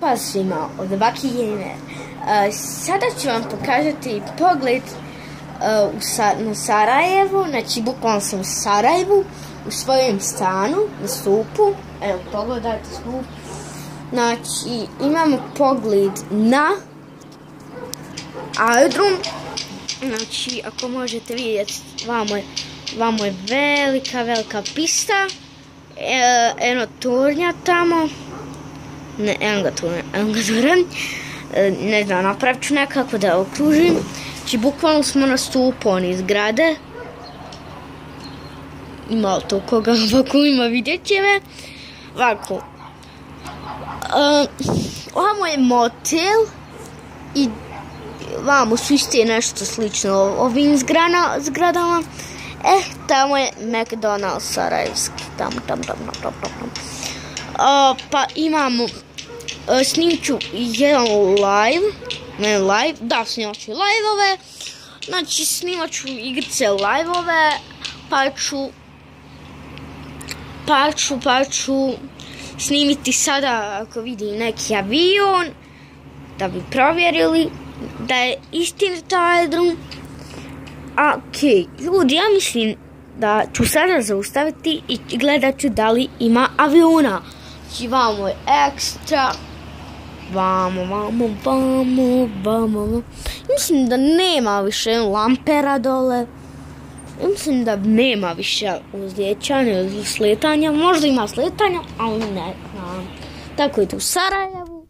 Pa svima od Vaki Gamer. Uh, sada ću vam pokazati pogled uh, u na Sarajevu, znači bukvalno sam u Sarajevu, u svojem stanu, na stupu. Evo, pogledajte stup. Znači, imamo pogled na aerodrom. Znači, ako možete vidjeti, vamo je, vamo je velika, velika pista. E, eno tornja tamo ne, evo ga tu, evo ga tu e, ne znam, napravit ću nekako da okružim. Znači, bukvalno smo na stupu oni zgrade. Ima to koga ovako ima, vidjet će me. Ovako. Uh, ovamo je motel i vamo su iste nešto slično ovim zgradama. Eh, tamo je McDonald's Sarajevski. Tamo, tamo, tamo, tamo, tamo. Uh, pa imamo E, snimit ću jedan live, ne live, da snimat ću live-ove, znači snimat ću igrice live-ove, pa ću, pa ću, pa ću snimiti sada ako vidim neki avion, da bi provjerili da je istinit aerodrom. Ok, ljudi, ja mislim da ću sada zaustaviti i gledat ću da li ima aviona. Znači vamo je ekstra, Vamo, vamo, vamo, vamo. Mislim da nema više lampera dole. Mislim da nema više uzlijećanja ili sletanja. Možda ima sletanja, ali ne znam. Tako je u Sarajevu.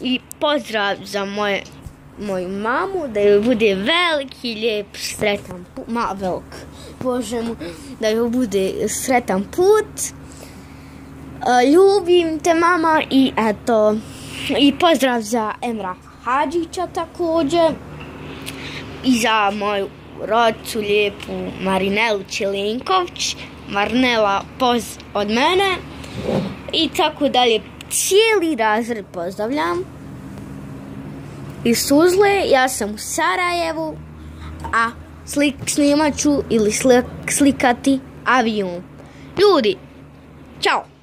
I pozdrav za moje, moju mamu, da joj bude veliki, lijep, sretan put. Ma, velik, bože mu, da joj bude sretan put. Ljubim te mama i eto, i pozdrav za Emra Hadžića također. I za moju rodicu lijepu Marinelu Čelinković. Marnela poz od mene. I tako dalje. Cijeli razred pozdravljam. I Suzle, ja sam u Sarajevu. A slik snimat ću ili slikati avion. Ljudi, čao!